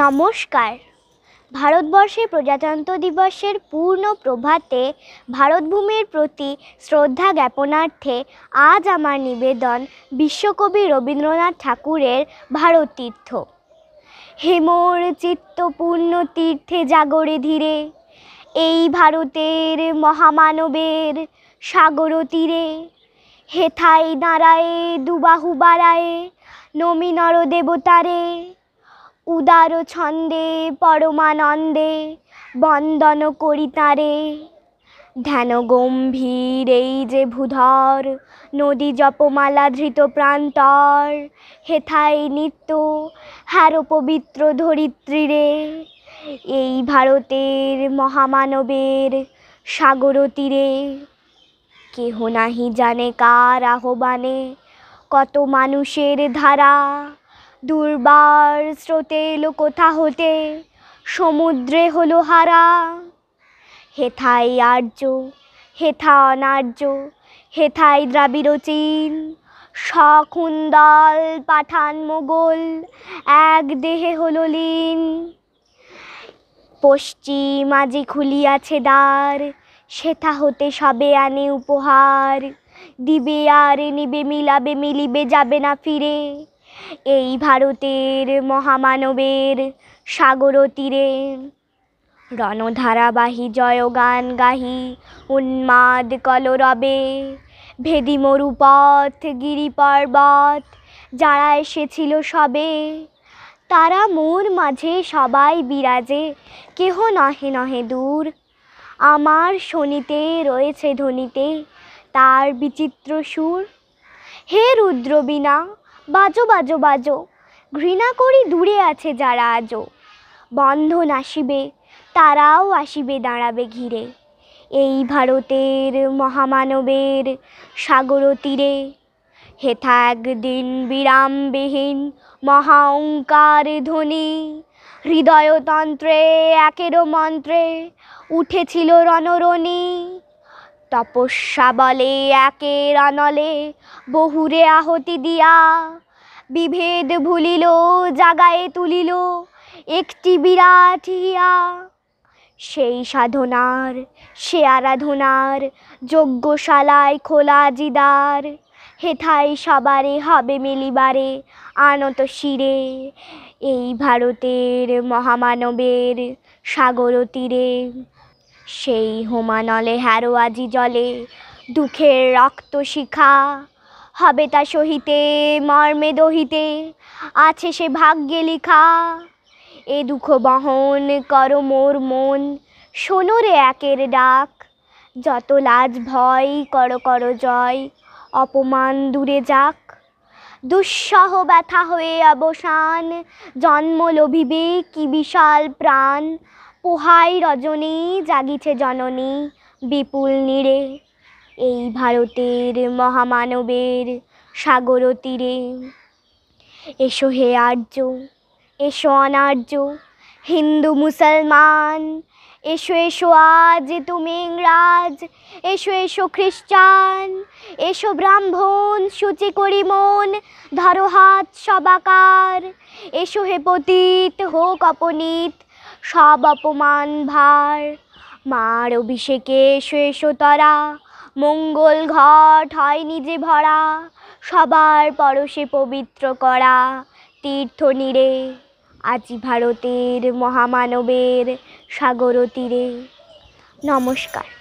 নমস্কার। ভারতবর্ষের প্রজাতন্ত্র দিবসের পূর্ণ প্রভাতে ভারতভূমির প্রতি শ্রদ্ধা জ্ঞাপনার্থে আজ আমার নিবেদন বিশ্বকবি রবীন্দ্রনাথ ঠাকুরের ভারতীর্থ। হেমর চিত্ত পূর্ণ তীর্থে জাগরে ধীরে, এই ভারতের মহামানবের সাগর তীরে, হেথাই দাঁড়ায়ে দুবাহু বাড়ায়ে নমি নর দেবতারে উদার ছন্দে, পরমানন্দে, বন্দন করি তারে। ধ্যান গম্ভীর এই যে ভূধর, নদী জপমালা ধৃত প্রান্তর হেথাই নিত্য হ্যারো পবিত্র ধরিত্রীরে। এই ভারতের মহামানবের সাগর তীরে। কেহ নাহি জানে কার আহ্বানে, কত মানুষের ধারা। দুর্বার স্রোতে এলো কোথা হতে, সমুদ্রে হলো হারা। হেথাই আর্য, হেথা অনার্য, হেথাই দ্রাবিড় চীন। সখুন্দল পাঠান মোগল, এক দেহে হলো লীন। পশ্চিম আজি খুলিয়াছে দ্বার, সেথা হতে সবে আনে উপহার। দিবে আর নিবে, মিলাবে, মিলিবে, যাবে না ফিরে। এই ভারতের মহামানবের সাগর তীরে রণধারাবাহী জয়গান গাহি উন্মাদ কলরবে ভেদি মরুপথ গিরি পর্বত যারা এসেছিল সবে, তারা মোর মাঝে সবাই বিরাজে, কেহ নহে নহে দূর। আমার শনিতে রয়েছে ধ্বনিতে তার বিচিত্র সুর। হে রুদ্রবীণা বাজো বাজো বাজো। ঘৃণা করি দূরে আছে যারা আজও। বন্ধন আসিবে তারাও আসিবে দাঁড়াবে ঘিরে। এই ভারতের মহামানবের সাগর তীরে হেথা একদিন বিরামবিহীন মহাঙ্কার ধ্বনি। হৃদয়তন্ত্রে একেরও মন্ত্রে, উঠেছিল রণরণী। তপস্যা বলে একের অনলে, বহুরে আহতি দিয়া। বিভেদ ভুলিল, জাগায়ে তুলিল, একটি বিরাট হিয়া। সেই সাধনার, সে আরাধনার, যজ্ঞশালায় খোলা জিদার। হেথাই সবারে হবে মিলিবারে আনত শিরে। এই ভারতের মহামানবের সাগর তীরে সেই হোমানলে হ্যারো আজি জলে, দুঃখের রক্ত শিখা, হবে তা সহিতে মর্মে দহিতে, আছে সে ভাগ্যে লিখা। এ দুঃখ বহন কর মোর মন, শোনো রে একের ডাক, যত লাজ ভয় কর কর জয়, অপমান দূরে যাক। দুঃসহ ব্যথা হয়ে অবসান, জন্ম লোভিবে কি বিশাল প্রাণ পোহাই রজনী জাগিছে জননী, বিপুল নীড়ে। এই ভারতের মহামানবের সাগর তীরে। এসো হে আর্য, এসো অনার্য, হিন্দু, মুসলমান, এসো এসো আজ তুমি ইংরাজ, এসো এসো খ্রিস্টান, এসো ব্রাহ্মণ, সূচি করি মন, ধরো হাত সবাকার এসো হে পতিত হোক অপনীত সব অপমান ভার। মার অভিষেকে শেষতরা মঙ্গল ঘট হয় নিজে ভরা। সবার পরশে পবিত্র করা। তীর্থ নিরে আজি ভারতের মহামানবের সাগর তীরে। নমস্কার।